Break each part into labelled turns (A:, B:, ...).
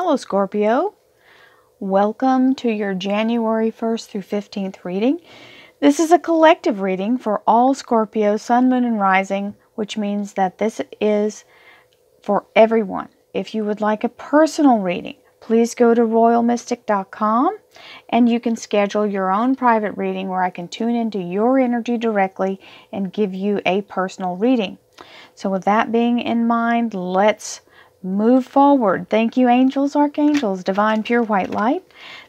A: Hello, Scorpio. Welcome to your January 1st through 15th reading. This is a collective reading for all Scorpio, Sun, Moon, and Rising, which means that this is for everyone. If you would like a personal reading, please go to royalmystic.com and you can schedule your own private reading where I can tune into your energy directly and give you a personal reading. So, with that being in mind, let's move forward. Thank you, angels, archangels, divine pure white light,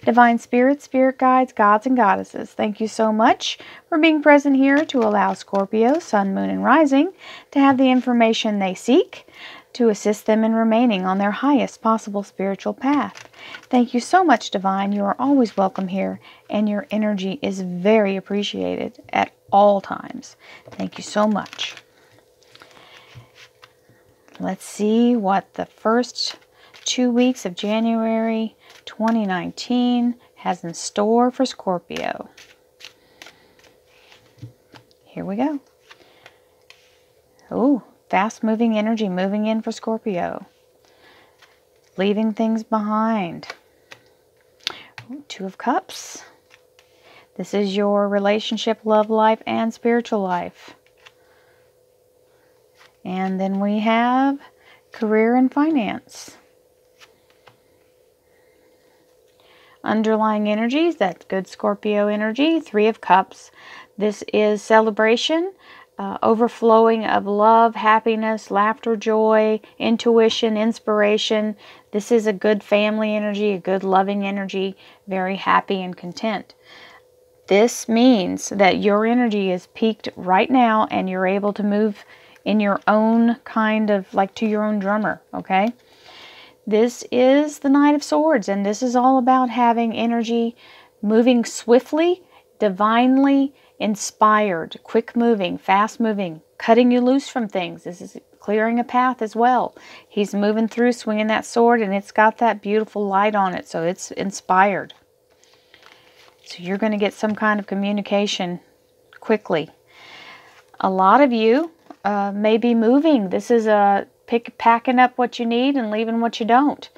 A: divine spirits, spirit guides, gods, and goddesses. Thank you so much for being present here to allow Scorpio, Sun, Moon, and Rising to have the information they seek to assist them in remaining on their highest possible spiritual path. Thank you so much, Divine. You are always welcome here, and your energy is very appreciated at all times. Thank you so much. Let's see what the first two weeks of January 2019 has in store for Scorpio. Here we go. Oh, fast moving energy moving in for Scorpio. Leaving things behind. Ooh, two of Cups. This is your relationship, love life, and spiritual life. And then we have career and finance. Underlying energies, that's good Scorpio energy. Three of Cups. This is celebration, uh, overflowing of love, happiness, laughter, joy, intuition, inspiration. This is a good family energy, a good loving energy, very happy and content. This means that your energy is peaked right now and you're able to move in your own kind of like to your own drummer, okay? This is the Knight of Swords, and this is all about having energy moving swiftly, divinely inspired, quick moving, fast moving, cutting you loose from things. This is clearing a path as well. He's moving through, swinging that sword, and it's got that beautiful light on it, so it's inspired. So you're going to get some kind of communication quickly. A lot of you uh, maybe moving. This is a pick packing up what you need and leaving what you don't.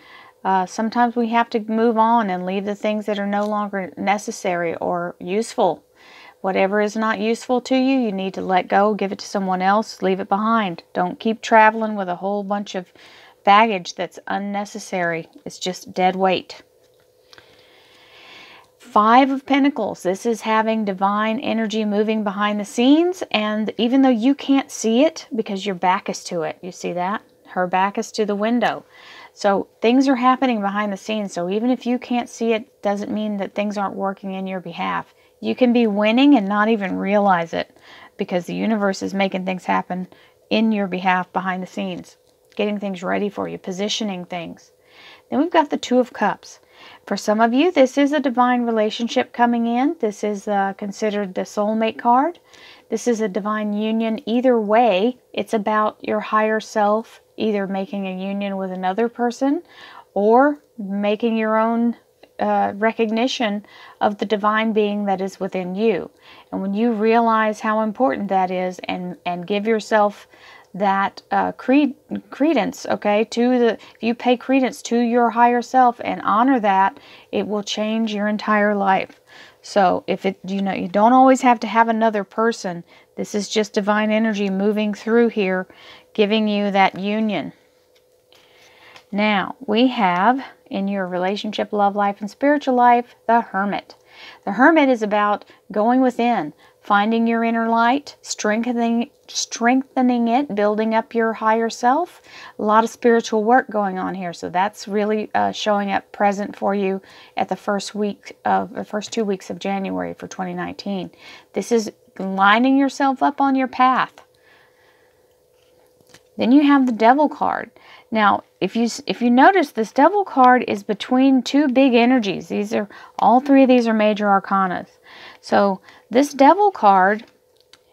A: Uh, sometimes we have to move on and leave the things that are no longer necessary or useful. Whatever is not useful to you, you need to let go, give it to someone else, leave it behind. Don't keep traveling with a whole bunch of baggage that's unnecessary. It's just dead weight. Five of Pentacles. This is having divine energy moving behind the scenes. And even though you can't see it because your back is to it, you see that? Her back is to the window. So things are happening behind the scenes. So even if you can't see it, doesn't mean that things aren't working in your behalf. You can be winning and not even realize it because the universe is making things happen in your behalf behind the scenes, getting things ready for you, positioning things. Then we've got the Two of Cups. For some of you, this is a divine relationship coming in. This is uh, considered the soulmate card. This is a divine union. Either way, it's about your higher self, either making a union with another person or making your own uh, recognition of the divine being that is within you. And when you realize how important that is and, and give yourself that uh, cred- credence, okay, to the, if you pay credence to your higher self and honor that, it will change your entire life. So if it, you know, you don't always have to have another person. This is just divine energy moving through here, giving you that union. Now, we have in your relationship, love life, and spiritual life, the Hermit. The Hermit is about going within, finding your inner light, strengthening strengthening it, building up your higher self. A lot of spiritual work going on here, so that's really uh, showing up present for you at the first week of the first two weeks of January for 2019. This is lining yourself up on your path. Then you have the Devil card. Now, if you if you notice, this Devil card is between two big energies. These are all three of these are major arcanas. So this Devil card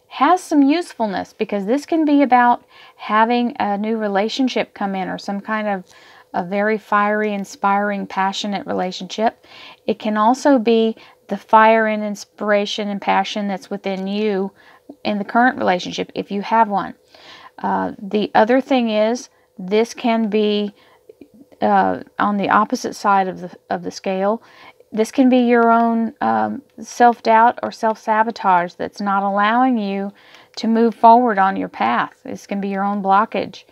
A: has some usefulness because this can be about having a new relationship come in or some kind of a very fiery, inspiring, passionate relationship. It can also be the fire and inspiration and passion that's within you in the current relationship if you have one. Uh, the other thing is this can be uh, on the opposite side of the of the scale, this can be your own um, self doubt or self sabotage that's not allowing you to move forward on your path. This can be your own blockage.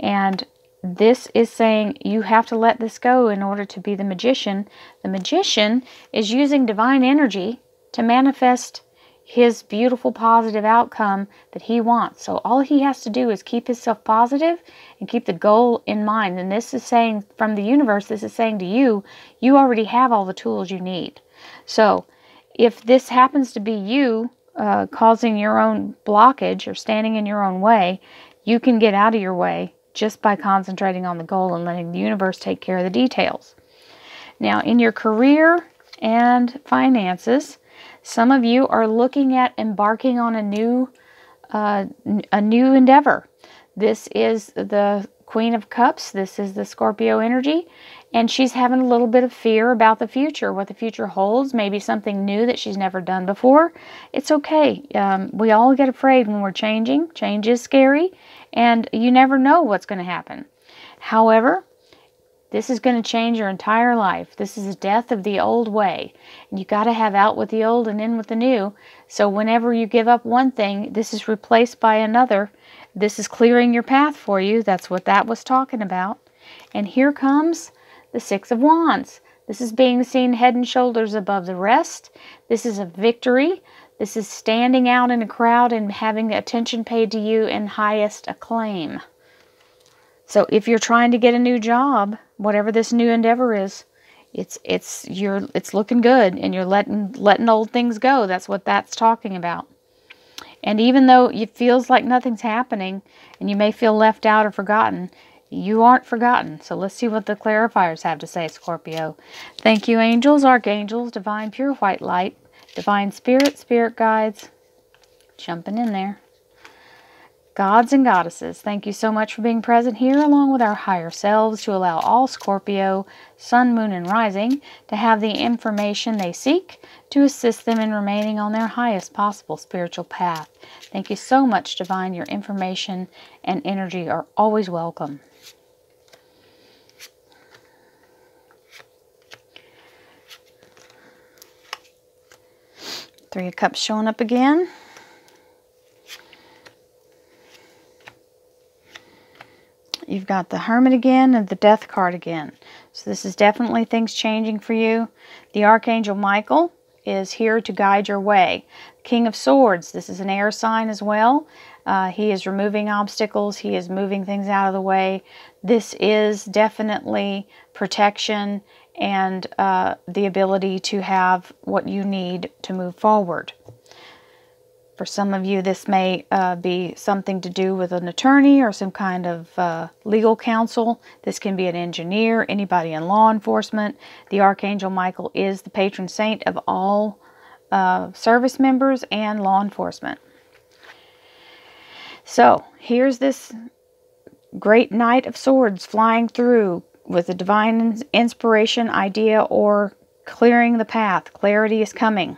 A: And this is saying you have to let this go in order to be the magician. The magician is using divine energy to manifest his beautiful positive outcome that he wants. So all he has to do is keep himself positive and keep the goal in mind. And this is saying from the universe, this is saying to you, you already have all the tools you need. So if this happens to be you uh, causing your own blockage or standing in your own way, you can get out of your way just by concentrating on the goal and letting the universe take care of the details. Now, in your career and finances, some of you are looking at embarking on a new uh, a new endeavor. This is the Queen of Cups. This is the Scorpio energy. And she's having a little bit of fear about the future, what the future holds, maybe something new that she's never done before. It's okay. Um, we all get afraid when we're changing. Change is scary, and you never know what's going to happen. However, this is going to change your entire life. This is the death of the old way. And you got to have out with the old and in with the new. So whenever you give up one thing, this is replaced by another. This is clearing your path for you. That's what that was talking about. And here comes the Six of Wands. This is being seen head and shoulders above the rest. This is a victory. This is standing out in a crowd and having attention paid to you in highest acclaim. So if you're trying to get a new job, whatever this new endeavor is, it's it's you're it's looking good and you're letting letting old things go. That's what that's talking about. And even though it feels like nothing's happening and you may feel left out or forgotten, you aren't forgotten. So let's see what the clarifiers have to say, Scorpio. Thank you, angels, archangels, divine pure white light, divine spirit, spirit guides. Jumping in there. Gods and goddesses, thank you so much for being present here along with our higher selves to allow all Scorpio, Sun, Moon, and Rising to have the information they seek to assist them in remaining on their highest possible spiritual path. Thank you so much, Divine. Your information and energy are always welcome. Three of Cups showing up again. You've got the Hermit again and the Death card again. So this is definitely things changing for you. The Archangel Michael is here to guide your way. King of Swords, this is an air sign as well. Uh, he is removing obstacles. He is moving things out of the way. This is definitely protection and uh, the ability to have what you need to move forward. For some of you, this may uh, be something to do with an attorney or some kind of uh, legal counsel. This can be an engineer, anybody in law enforcement. The Archangel Michael is the patron saint of all uh, service members and law enforcement. So here's this great Knight of Swords flying through with a divine inspiration, idea, or clearing the path. Clarity is coming.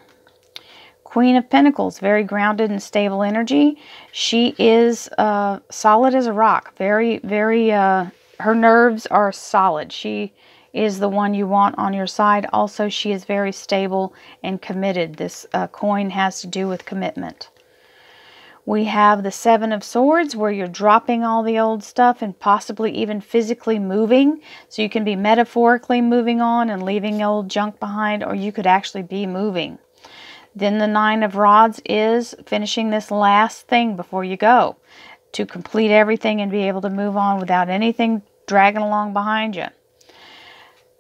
A: Queen of Pentacles, very grounded and stable energy. She is uh, solid as a rock. Very, very, uh, her nerves are solid. She is the one you want on your side. Also, she is very stable and committed. This uh, coin has to do with commitment. We have the Seven of Swords where you're dropping all the old stuff and possibly even physically moving. So you can be metaphorically moving on and leaving old junk behind or you could actually be moving. Then the Nine of Rods is finishing this last thing before you go to complete everything and be able to move on without anything dragging along behind you.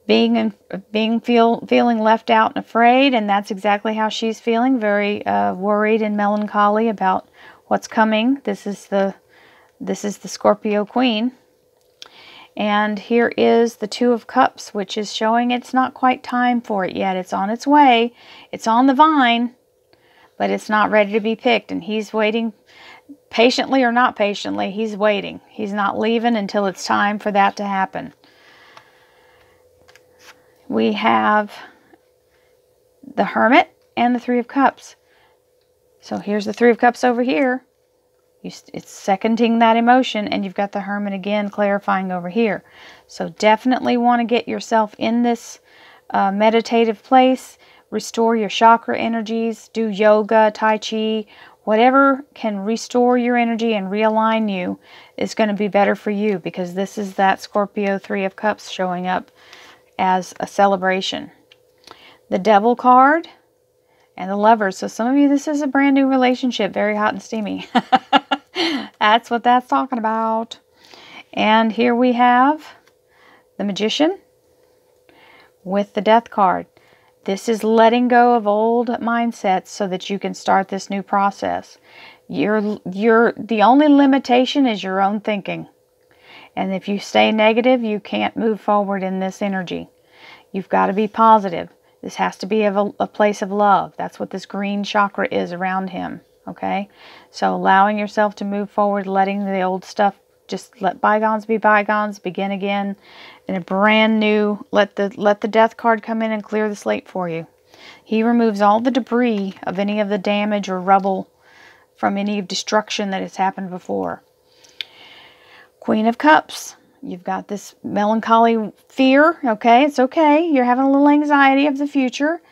A: Being and being feel feeling left out and afraid, and that's exactly how she's feeling. Very uh, worried and melancholy about what's coming. This is the this is the Scorpio Queen. And here is the Two of Cups, which is showing it's not quite time for it yet. It's on its way. It's on the vine, but it's not ready to be picked. And he's waiting patiently or not patiently. He's waiting. He's not leaving until it's time for that to happen. We have the Hermit and the Three of Cups. So here's the Three of Cups over here. You, it's seconding that emotion, and you've got the Hermit again clarifying over here. So definitely want to get yourself in this uh, meditative place. Restore your chakra energies. Do yoga, Tai Chi, whatever can restore your energy and realign you is going to be better for you because this is that Scorpio Three of Cups showing up as a celebration. The Devil card and the Lovers. So some of you, this is a brand new relationship, very hot and steamy. that's what that's talking about. And here we have the Magician with the Death card. This is letting go of old mindsets so that you can start this new process. You're, you're, the only limitation is your own thinking. And if you stay negative, you can't move forward in this energy. You've got to be positive. This has to be a, a place of love. That's what this green chakra is around him. Okay? So allowing yourself to move forward, letting the old stuff just let bygones be bygones, begin again in a brand new let the let the death card come in and clear the slate for you. He removes all the debris of any of the damage or rubble from any of destruction that has happened before. Queen of Cups. You've got this melancholy fear, okay? It's okay. You're having a little anxiety of the future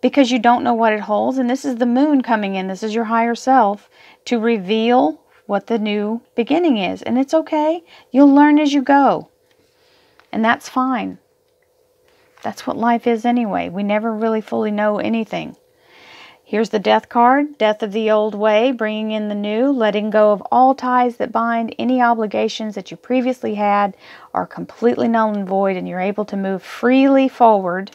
A: because you don't know what it holds. And this is the moon coming in. This is your higher self to reveal what the new beginning is. And it's okay. You'll learn as you go. And that's fine. That's what life is anyway. We never really fully know anything. Here's the death card, death of the old way, bringing in the new, letting go of all ties that bind, any obligations that you previously had are completely null and void, and you're able to move freely forward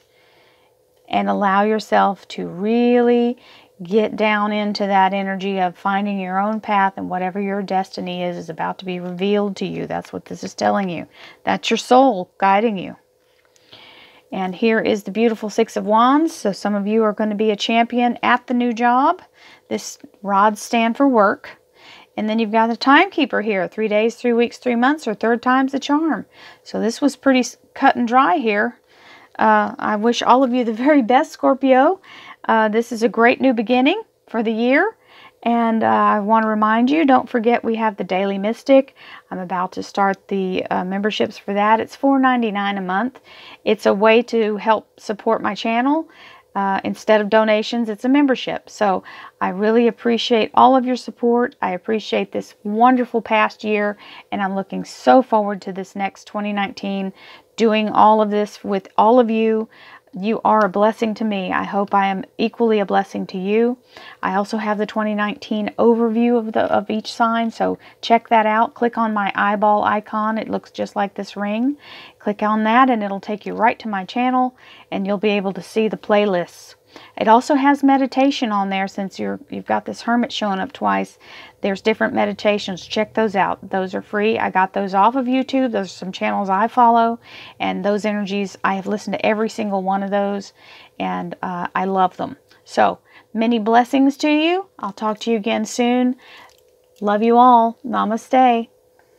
A: and allow yourself to really get down into that energy of finding your own path and whatever your destiny is is about to be revealed to you. That's what this is telling you. That's your soul guiding you. And here is the beautiful Six of Wands. So some of you are going to be a champion at the new job. This rods stand for work. And then you've got the timekeeper here. Three days, three weeks, three months, or third time's the charm. So this was pretty cut and dry here. Uh, I wish all of you the very best, Scorpio. Uh, this is a great new beginning for the year. And uh, I want to remind you, don't forget we have the Daily Mystic. I'm about to start the uh, memberships for that. It's $4.99 a month. It's a way to help support my channel. Uh, instead of donations, it's a membership. So I really appreciate all of your support. I appreciate this wonderful past year, and I'm looking so forward to this next 2019, doing all of this with all of you. You are a blessing to me. I hope I am equally a blessing to you. I also have the 2019 overview of the of each sign, so check that out. Click on my eyeball icon. It looks just like this ring. Click on that and it'll take you right to my channel and you'll be able to see the playlists. It also has meditation on there since you're you've got this hermit showing up twice. There's different meditations. Check those out. Those are free. I got those off of YouTube. Those are some channels I follow, and those energies I have listened to every single one of those, and uh, I love them. So many blessings to you. I'll talk to you again soon. Love you all. Namaste.